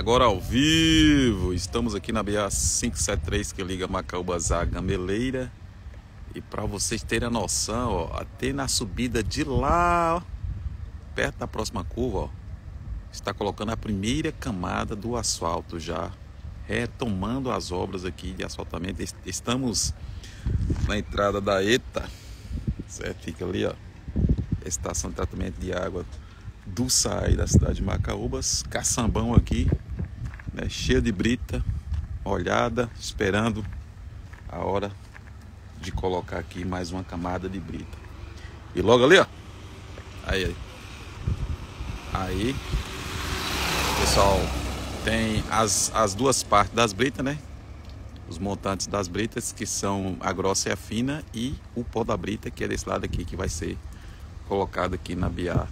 Agora ao vivo, estamos aqui na BA 573 que liga Macaúbas a Gameleira. E para vocês terem a noção, ó, até na subida de lá, perto da próxima curva, ó, está colocando a primeira camada do asfalto já, retomando as obras aqui de asfaltamento. Estamos na entrada da ETA, certo? Fica ali, ó, estação de tratamento de água do SAI da cidade de Macaúbas, caçambão aqui, né, cheio de brita, olhada, esperando a hora de colocar aqui mais uma camada de brita. E logo ali, ó. Aí, aí. Aí, pessoal, tem as, as duas partes das britas, né? Os montantes das britas, que são a grossa e a fina, e o pó da brita, que é desse lado aqui, que vai ser colocado aqui na BA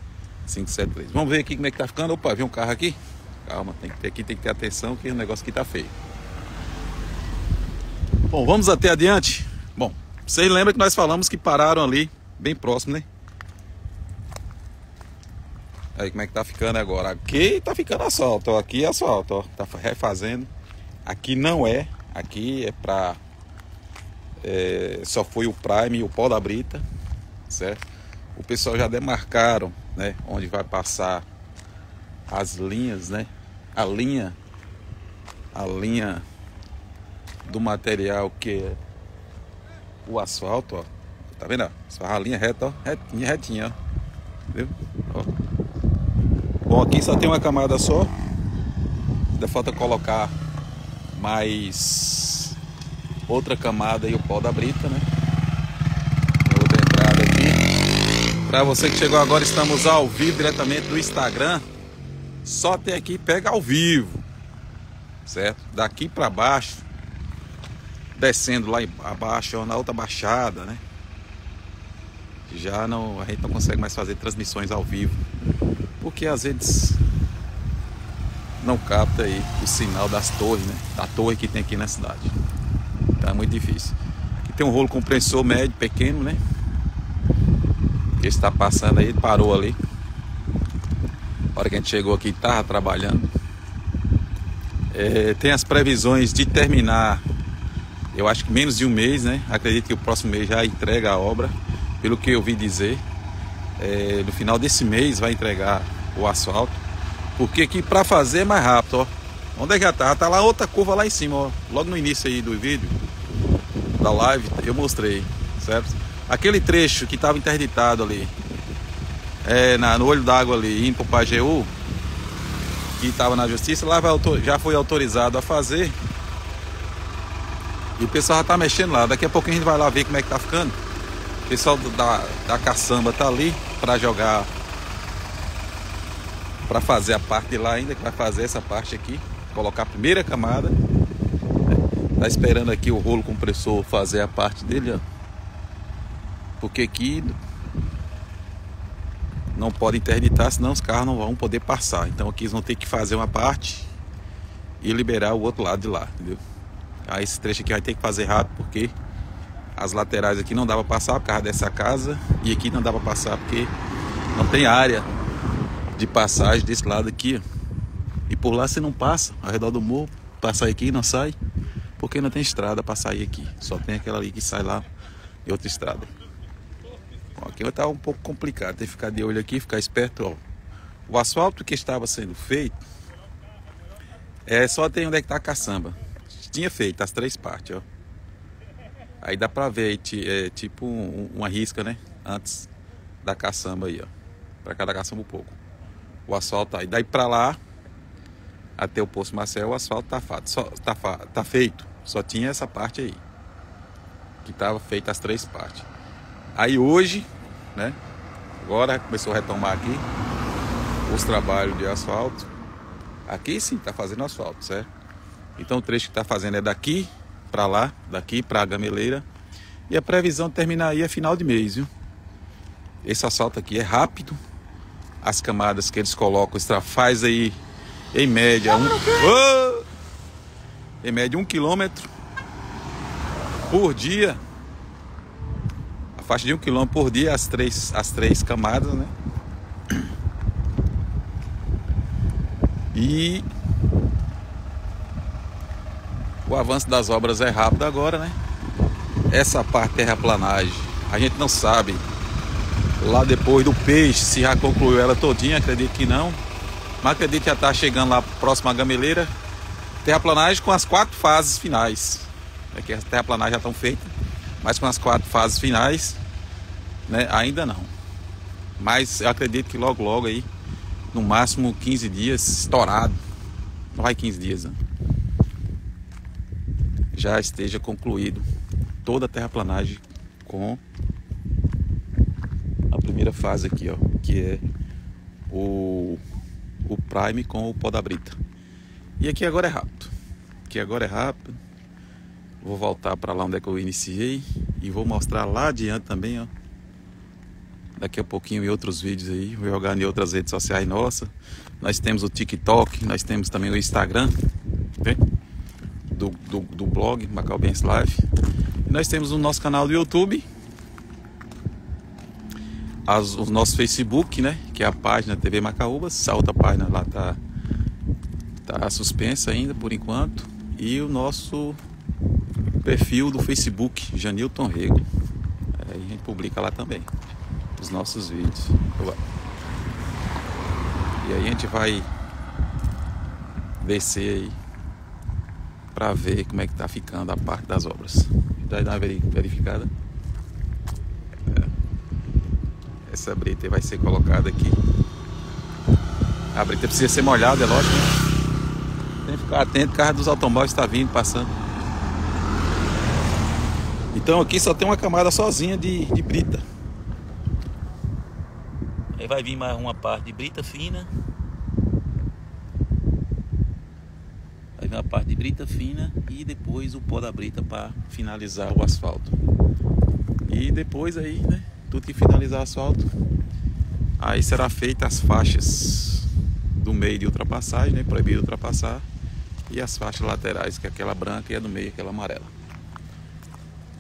573. Vamos ver aqui como é que tá ficando. Opa, viu um carro aqui? Calma, tem que ter aqui, tem que ter atenção que o negócio aqui tá feio. Bom, vamos até adiante. Bom, vocês lembram que nós falamos que pararam ali, bem próximo, né? Aí como é que tá ficando agora? Aqui tá ficando asfalto, ó. Aqui é asfalto, ó. Tá refazendo. Aqui não é. Aqui é pra. É, só foi o Prime e o pó da brita, certo? O pessoal já demarcaram, né? Onde vai passar as linhas, né? A linha, a linha do material que é o asfalto, ó. Tá vendo? Só a linha reta, ó. Retinha, retinha, ó. Viu? Ó. Bom, aqui só tem uma camada só. Ainda falta colocar mais outra camada e o pó da brita, né? Outra entrada aqui. Para você que chegou agora, estamos ao vivo diretamente do Instagram. Só tem aqui pega ao vivo, certo? Daqui para baixo, descendo lá abaixo, na outra baixada, né? Já não, a gente não consegue mais fazer transmissões ao vivo, porque às vezes não capta aí o sinal das torres, né? Da torre que tem aqui na cidade. Então é muito difícil. Aqui tem um rolo compressor médio, pequeno, né? Que está passando aí, parou ali. Hora que a gente chegou aqui, estava trabalhando. É, tem as previsões de terminar, eu acho que menos de um mês, né? Acredito que o próximo mês já entrega a obra, pelo que eu vi dizer. É, no final desse mês vai entregar o asfalto. Porque aqui para fazer é mais rápido, ó. Onde é que já tá? Tá lá outra curva lá em cima, ó. Logo no início aí do vídeo, da live, eu mostrei, certo? Aquele trecho que estava interditado ali, é, na, no olho d'água ali, indo para que estava na justiça, lá vai, já foi autorizado a fazer. E o pessoal já está mexendo lá. Daqui a pouco a gente vai lá ver como é que tá ficando. O pessoal da, da caçamba tá ali para jogar, para fazer a parte de lá ainda, que vai fazer essa parte aqui, colocar a primeira camada. Tá esperando aqui o rolo compressor fazer a parte dele, ó. Porque aqui não pode interditar, senão os carros não vão poder passar. Então aqui eles vão ter que fazer uma parte e liberar o outro lado de lá, entendeu? Aí esse trecho aqui vai ter que fazer rápido porque as laterais aqui não dá para passar por causa dessa casa e aqui não dá para passar porque não tem área de passagem desse lado aqui. E por lá você não passa, ao redor do morro, passar aqui não sai, porque não tem estrada para sair aqui. Só tem aquela ali que sai lá e outra estrada. Aqui estar um pouco complicado, tem que ficar de olho aqui, ficar esperto. Ó. O asfalto que estava sendo feito, é só tem onde é que está a caçamba. Tinha feito as três partes, ó. Aí dá pra ver, é, tipo um, uma risca, né? Antes da caçamba aí, ó. Pra cada caçamba um pouco. O asfalto aí. Daí pra lá, até o Poço Marcel, o asfalto tá, fato, só, tá, tá feito. Só tinha essa parte aí. Que tava feita as três partes. Aí hoje, né? Agora começou a retomar aqui os trabalhos de asfalto. Aqui sim está fazendo asfalto, certo? Então o trecho que está fazendo é daqui para lá, daqui para a gameleira. E a previsão terminar aí é final de mês, viu? Esse asfalto aqui é rápido. As camadas que eles colocam, faz aí em média um, oh! em média um quilômetro por dia faixa de um quilômetro por dia, as três, as três camadas, né? O avanço das obras é rápido agora, né? Essa parte terraplanagem, a gente não sabe lá depois do peixe se já concluiu ela todinha, acredito que não. Mas acredito que já está chegando lá próximo à gameleira. Terraplanagem com as quatro fases finais. É que as terraplanagens já estão feitas, mas com as quatro fases finais, né? Ainda não. Mas eu acredito que logo logo aí, no máximo 15 dias, estourado. Não vai 15 dias, né? já esteja concluído toda a terraplanagem com a primeira fase aqui, ó, que é o, o prime com o pó da brita. E aqui agora é rápido. Aqui agora é rápido. Vou voltar para lá onde é que eu iniciei e vou mostrar lá adiante também, ó. Daqui a pouquinho em outros vídeos aí, vou jogar em outras redes sociais nossas. Nós temos o TikTok, nós temos também o Instagram, do, do, do blog Macau Bens Live. E nós temos o nosso canal do YouTube, as, o nosso Facebook, né? Que é a página TV Macaúbas. A outra página lá tá, tá suspensa ainda por enquanto. E o nosso perfil do Facebook, Janilton Rego. Aí a gente publica lá também os nossos vídeos. E aí a gente vai descer aí para ver como é que tá ficando a parte das obras. Vai dar uma verificada. É. Essa brita vai ser colocada aqui. A brita precisa ser molhada, é lógico. Né? Tem que ficar atento, carro dos automóveis está vindo, passando. Então aqui só tem uma camada sozinha de, de brita. Aí vai vir mais uma parte de brita fina Vai vir a parte de brita fina e depois o pó da brita para finalizar o asfalto. E depois aí, né, tudo que finalizar o asfalto, aí será feita as faixas do meio de ultrapassagem, né, proibido ultrapassar, e as faixas laterais, que é aquela branca e a do meio, aquela amarela.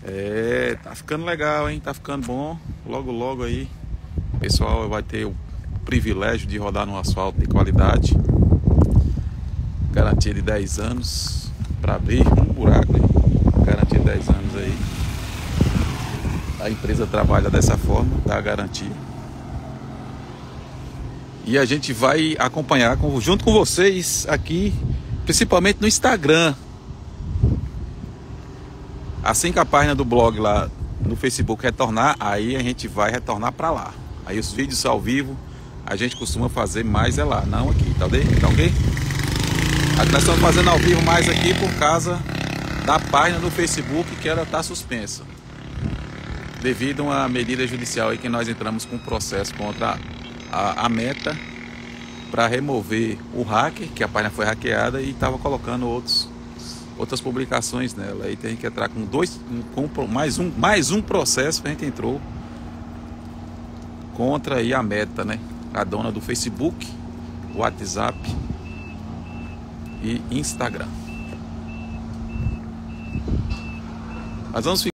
É, tá ficando legal, hein? Tá ficando bom. Logo, logo aí, o pessoal vai ter o privilégio de rodar no asfalto de qualidade garantia de 10 anos para abrir um buraco, né? garantia de 10 anos aí. A empresa trabalha dessa forma, dá a garantia. E a gente vai acompanhar com, junto com vocês aqui, principalmente no Instagram. Assim que a página do blog lá no Facebook retornar, aí a gente vai retornar para lá. Aí os vídeos ao vivo a gente costuma fazer mais é lá, não aqui, tá ok? Tá nós estamos fazendo ao vivo mais aqui por causa da página do Facebook que ela está suspensa. Devido a uma medida judicial aí que nós entramos com um processo contra a, a Meta para remover o hacker, que a página foi hackeada e estava colocando outros, outras publicações nela. Aí tem que entrar com dois, com mais um, mais um processo que a gente entrou contra aí a Meta, né? A dona do Facebook, WhatsApp e Instagram. Mas vamos